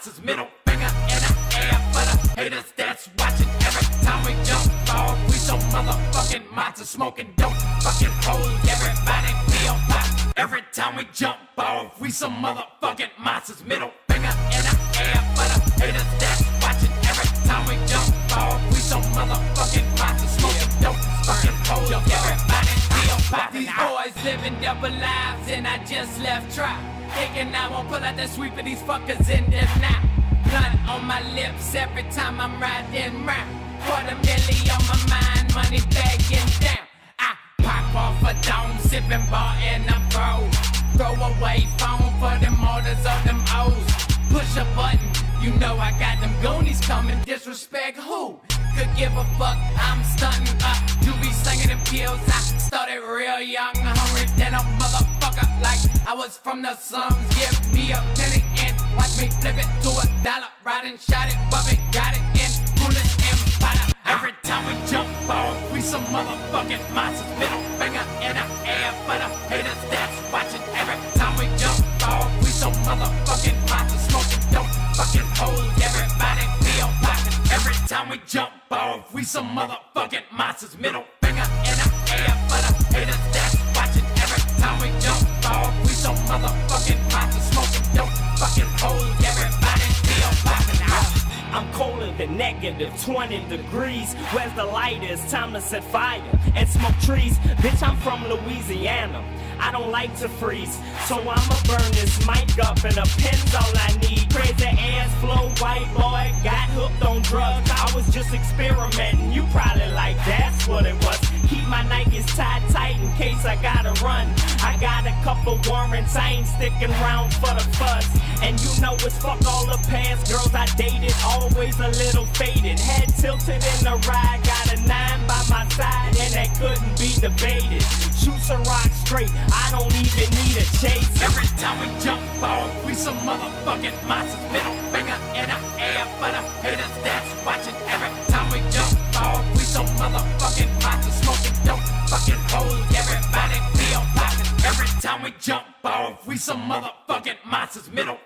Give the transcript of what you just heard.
monsters. Middle finger in the air for the haters that's watching. Every time we jump off, we some motherfucking monsters. Smoking dope, fucking hold everybody feel pop. Every time we jump off, we some motherfucking monsters. Middle finger in the air for the haters that's watching. Every time we jump off, we some motherfucking monsters. Smoking dope, fucking hold everybody feel pop. These boys living double lives and I just left trap. Thinking I won't pull out the sweep of these fuckers in this now. Blunt on my lips every time I'm riding round. Quarter milli on my mind, money begging down. I pop off a dome, sipping bar and I'm throw. Throw away phone for them orders of them O's. Push a button, you know I got them goonies coming. Disrespect who? Could give a fuck, I'm stunting up. You be slinging them pills, I started real young, hungry than a motherfucker. Like I was from the slums, give me a penny and watch me flip it to a dollar. Riding, shot it, bump it, got it in. Foolish empire. Every time we jump off, we some motherfucking monsters. Middle finger in the air for the haters that's watching. Every time we jump off, we some motherfucking monsters. Smoking dope, fucking hoes. Everybody feel poppin'. Every time we jump off, we some motherfucking monsters. Middle finger in the air for the haters that's watching. Every time we jump we some motherfucking monsters. Smoking dope, fucking hoes. Everybody feel poppin'. I'm colder than negative 20 degrees. Where's the light? It's time to set fire and smoke trees. Bitch, I'm from Louisiana. I don't like to freeze, so I'ma burn this mic up and a pen's all I need. Crazy ass flow, white boy, got hooked on drugs. Just experimenting. You probably like that's what it was. Keep my Nikes tied tight in case I gotta run. I got a couple warrants, I ain't sticking around for the fuzz. And you know it's fuck all the past girls I dated, always a little faded. Head tilted in the ride, got a nine by my side, and that couldn't be debated. Shoots a rock straight, I don't even need a chase. Every time we jump off, we some motherfucking monsters. Middle finger in the air for the We jump off, we some motherfucking monsters. Middle